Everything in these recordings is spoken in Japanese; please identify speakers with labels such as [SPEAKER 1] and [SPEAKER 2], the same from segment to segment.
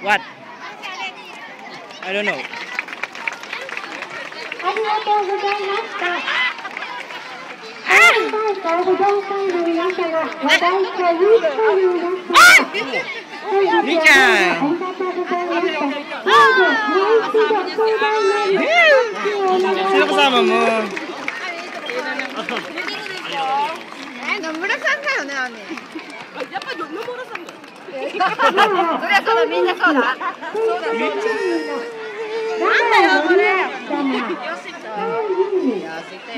[SPEAKER 1] What? I don't know.
[SPEAKER 2] Nika! Sino kasama mo? 아, 너무나 싼가요, 네, 언니. 야, 너무나 싼가? 太鼓有志会の皆様、本日はどうもありがとうございました。どうぞもう一度相談のよろしくお願いし
[SPEAKER 1] Sino
[SPEAKER 2] ます。
[SPEAKER 1] kasama mo?
[SPEAKER 3] Eh, Nomura さんだよね、あね。やっぱり野村さんだ。そりゃそうだ、みんなそうだ。
[SPEAKER 2] なんだよ、これ。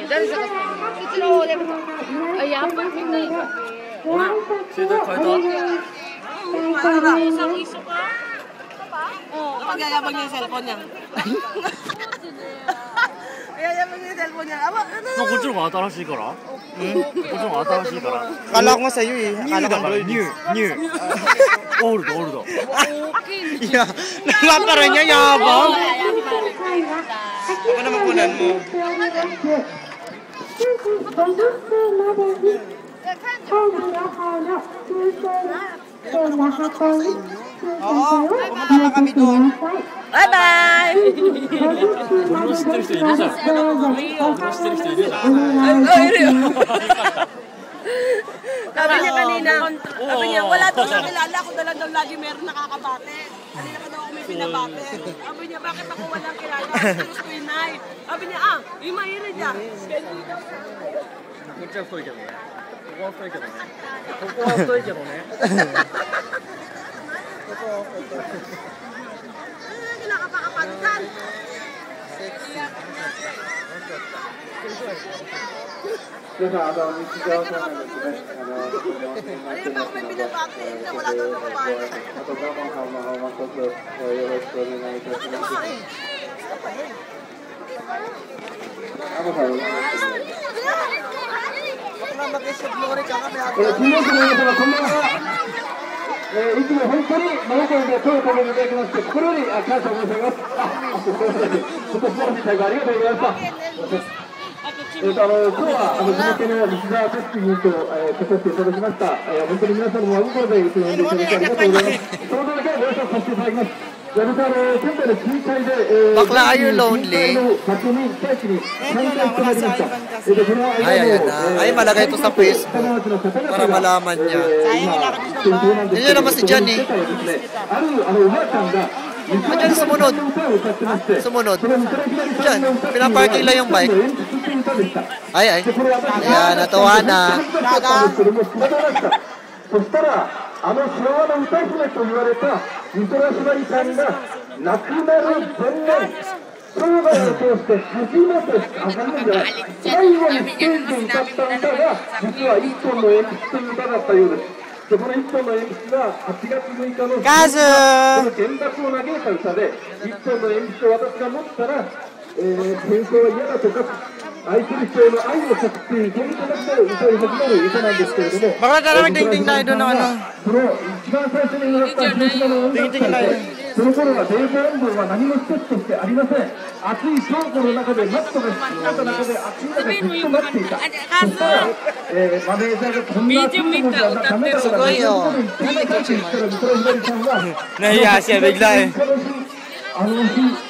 [SPEAKER 3] 誰そこ。うちのでも。あ、やっぱりみんないい。
[SPEAKER 2] ご挨拶をお願いしたいと思います。
[SPEAKER 3] Magyayabang niya yung cellphone niya. Magyayabang niya yung cellphone niya. Aba, ano?
[SPEAKER 4] こっちの方が新しいから？
[SPEAKER 1] Kalau ko nga sa'yo eh.
[SPEAKER 4] New new, new. old, old.
[SPEAKER 1] Yeah. Nakakara niya yabang. Ako
[SPEAKER 2] na magpunan 50分までに本部の方の抽選券の箱に抽選券を入れてください。
[SPEAKER 3] Bye bye!
[SPEAKER 2] 50分までですのでどうぞお早めにお願いします。
[SPEAKER 3] Sabi niya kanina, sabi niya, wala daw nakilala ko dalang daw lagi meron nakakabate. Kanina pa daw ako may pinabate. Sabi niya, bakit ako walang kilala? Gusto ko yung nai. Sabi niya, ah, yung mahirin niya.
[SPEAKER 4] こっちは太いけどねここは太いけどねここは太いけどね po. Ito.
[SPEAKER 3] Ah, kinakapakapantan.
[SPEAKER 5] Sexy. Nakakatawa ni Chico. Ano na ba kung hawak-hawak na ito? Ano ba ba yun? Ba
[SPEAKER 3] yun? Ano ba yun? Ano ba yun? Ano ba
[SPEAKER 5] yun? Ano ba yun? Ano ba yun? Ano ba yun? Ano ba yun? えーいつも本当に真心で声をかけていただきまして、心よりあ感謝申し上げます。あ、すみません。本当素晴らしい大会ありがとうございました。えーとあの今日はあの地元の西澤哲樹議員と、えー、来させていただきました。えー、本当に皆さんの真心でいつも呼んでいただきありがとうございます。その中でご挨拶させていただきます。
[SPEAKER 1] Bakla, are you lonely? Ay, ayan na. Ay, malagay ito sa Facebook para malaman niya. Yan naman si Johnny.
[SPEAKER 5] Ah,
[SPEAKER 1] dyan, sumunod. Sumunod.
[SPEAKER 5] Dyan,
[SPEAKER 1] pinaparking lang yung bike. Ay, ay. Ayan, natuwa na.
[SPEAKER 5] Naga. あの昭和の歌姫と言われた美空ひばりさんが亡くなる前年、生涯を通して初めて、あ、残念じゃない、最後にステージで歌った歌が、実は一本の鉛筆という歌だったようです。でこの一本の鉛筆は8月6日の!この原爆を投げた歌で、一本の鉛筆を私が持ったら、えー、戦争は嫌だとか、愛する人の愛を書くっていう、そういう形で歌い始める歌なんですけれども、
[SPEAKER 1] Bakla talaga nagtingting tayo doon ng ano.
[SPEAKER 5] その一番最初に描った広島の音楽会、その頃は冷房温度は何も一つとしてありません。暑い倉庫の中でマットが敷きった中で暑い中ずっと待っていた。そしたら、えー、マネージャーがこんな暑いのじゃダメだから、
[SPEAKER 1] すごいよ
[SPEAKER 5] 言ったら美空ひばりさんは、
[SPEAKER 1] Nahiya siya bigla eh.
[SPEAKER 5] あの日、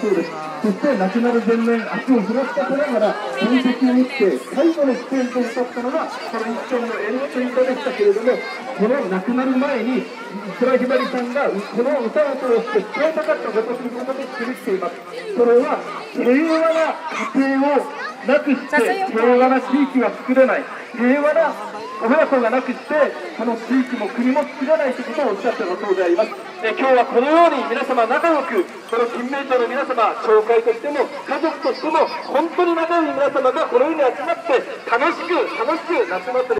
[SPEAKER 5] そうです。そして、亡くなる前年、足をふらつかせながら、本席を打って、最後のステージを歌ったのが、この一本のエルツイートでしたけれども、この亡くなる前に、美空ひばりさんが、この歌を通して伝えたかったことということで記しています。それは、平和な家庭をなくして、平和な地域は作れない。平和な親子がなくして、この地域も国も作らないということをおっしゃっているそうであります。え今日はこのように皆様仲良く、この金明町の皆様、教会としても、家族としても、本当に仲良い皆様がこのように集まって、楽しく、楽しく夏祭り